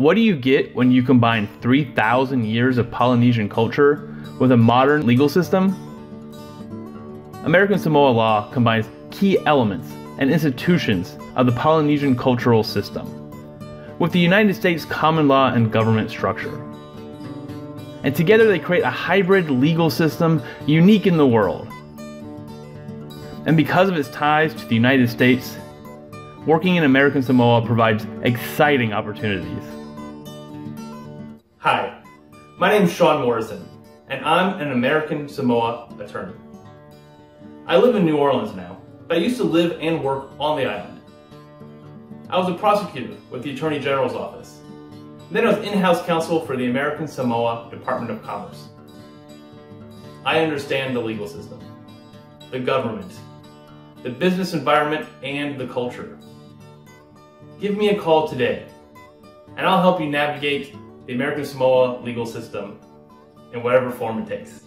What do you get when you combine 3,000 years of Polynesian culture with a modern legal system? American Samoa law combines key elements and institutions of the Polynesian cultural system with the United States common law and government structure. And together they create a hybrid legal system unique in the world. And because of its ties to the United States, working in American Samoa provides exciting opportunities. Hi, my name is Sean Morrison, and I'm an American Samoa attorney. I live in New Orleans now, but I used to live and work on the island. I was a prosecutor with the Attorney General's office. Then I was in-house counsel for the American Samoa Department of Commerce. I understand the legal system, the government, the business environment, and the culture. Give me a call today, and I'll help you navigate the American Samoa legal system in whatever form it takes.